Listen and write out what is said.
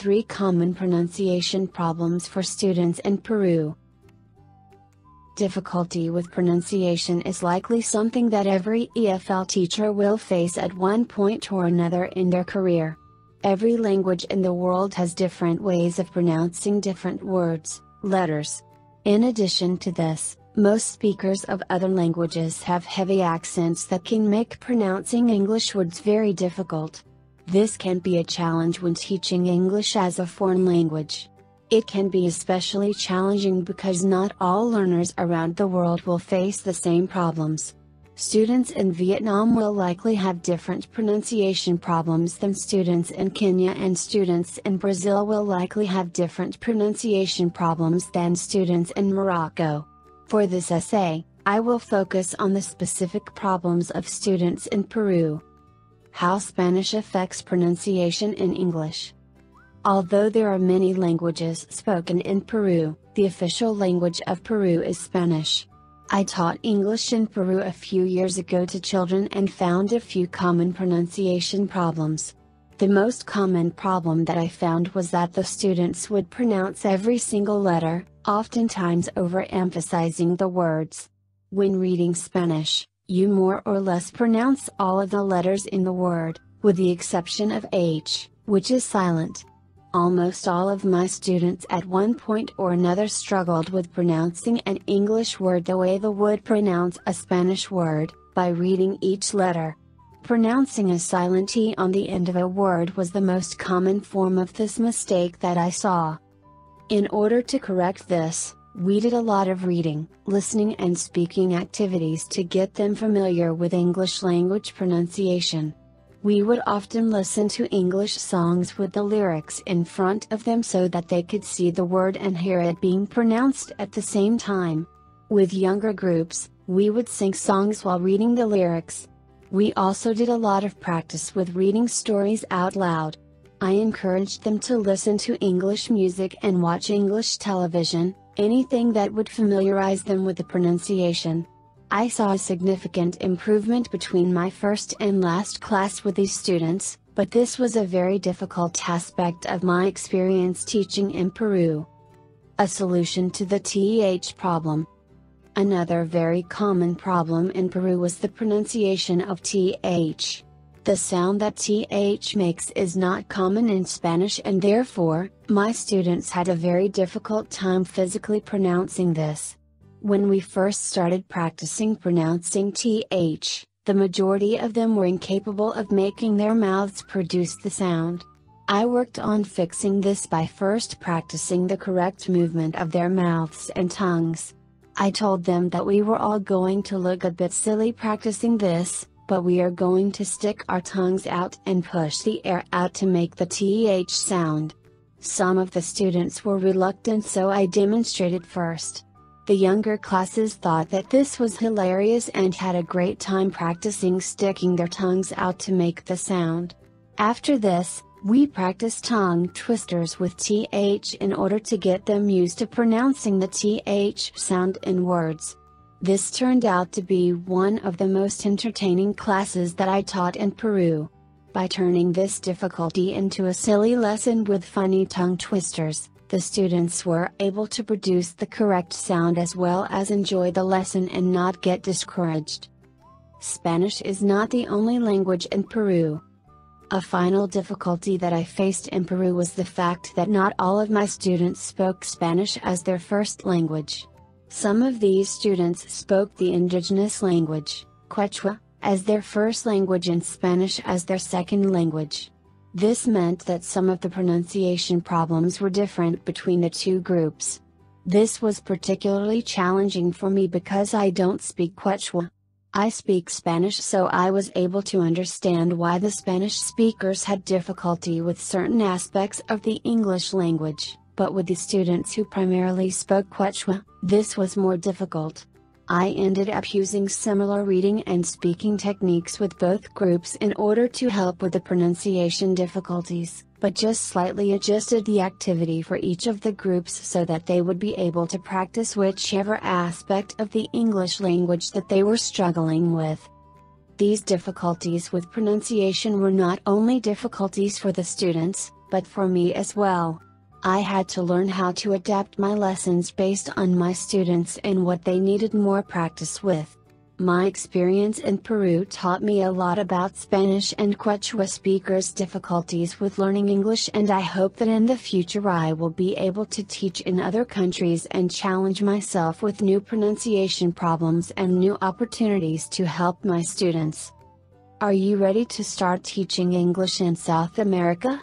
3 common pronunciation problems for students in Peru. Difficulty with pronunciation is likely something that every EFL teacher will face at one point or another in their career. Every language in the world has different ways of pronouncing different words, letters. In addition to this, most speakers of other languages have heavy accents that can make pronouncing English words very difficult. This can be a challenge when teaching English as a foreign language. It can be especially challenging because not all learners around the world will face the same problems. Students in Vietnam will likely have different pronunciation problems than students in Kenya and students in Brazil will likely have different pronunciation problems than students in Morocco. For this essay, I will focus on the specific problems of students in Peru. How Spanish affects pronunciation in English. Although there are many languages spoken in Peru, the official language of Peru is Spanish. I taught English in Peru a few years ago to children and found a few common pronunciation problems. The most common problem that I found was that the students would pronounce every single letter, oftentimes overemphasizing the words. When reading Spanish, you more or less pronounce all of the letters in the word, with the exception of H, which is silent. Almost all of my students at one point or another struggled with pronouncing an English word the way they would pronounce a Spanish word, by reading each letter. Pronouncing a silent T on the end of a word was the most common form of this mistake that I saw. In order to correct this, we did a lot of reading, listening and speaking activities to get them familiar with English language pronunciation. We would often listen to English songs with the lyrics in front of them so that they could see the word and hear it being pronounced at the same time. With younger groups, we would sing songs while reading the lyrics. We also did a lot of practice with reading stories out loud. I encouraged them to listen to English music and watch English television, anything that would familiarize them with the pronunciation. I saw a significant improvement between my first and last class with these students, but this was a very difficult aspect of my experience teaching in Peru. A solution to the TH problem. Another very common problem in Peru was the pronunciation of TH. The sound that TH makes is not common in Spanish and therefore, my students had a very difficult time physically pronouncing this. When we first started practicing pronouncing th, the majority of them were incapable of making their mouths produce the sound. I worked on fixing this by first practicing the correct movement of their mouths and tongues. I told them that we were all going to look a bit silly practicing this, but we are going to stick our tongues out and push the air out to make the TH sound. Some of the students were reluctant so I demonstrated first. The younger classes thought that this was hilarious and had a great time practicing sticking their tongues out to make the sound. After this, we practiced tongue twisters with TH in order to get them used to pronouncing the TH sound in words. This turned out to be one of the most entertaining classes that I taught in Peru. By turning this difficulty into a silly lesson with funny tongue twisters, the students were able to produce the correct sound as well as enjoy the lesson and not get discouraged. Spanish is not the only language in Peru. A final difficulty that I faced in Peru was the fact that not all of my students spoke Spanish as their first language. Some of these students spoke the indigenous language, Quechua, as their first language and Spanish as their second language. This meant that some of the pronunciation problems were different between the two groups. This was particularly challenging for me because I don't speak Quechua. I speak Spanish so I was able to understand why the Spanish speakers had difficulty with certain aspects of the English language, but with the students who primarily spoke Quechua, this was more difficult. I ended up using similar reading and speaking techniques with both groups in order to help with the pronunciation difficulties, but just slightly adjusted the activity for each of the groups so that they would be able to practice whichever aspect of the English language that they were struggling with. These difficulties with pronunciation were not only difficulties for the students, but for me as well. I had to learn how to adapt my lessons based on my students and what they needed more practice with. My experience in Peru taught me a lot about Spanish and Quechua speakers' difficulties with learning English, and I hope that in the future I will be able to teach in other countries and challenge myself with new pronunciation problems and new opportunities to help my students. Are you ready to start teaching English in South America?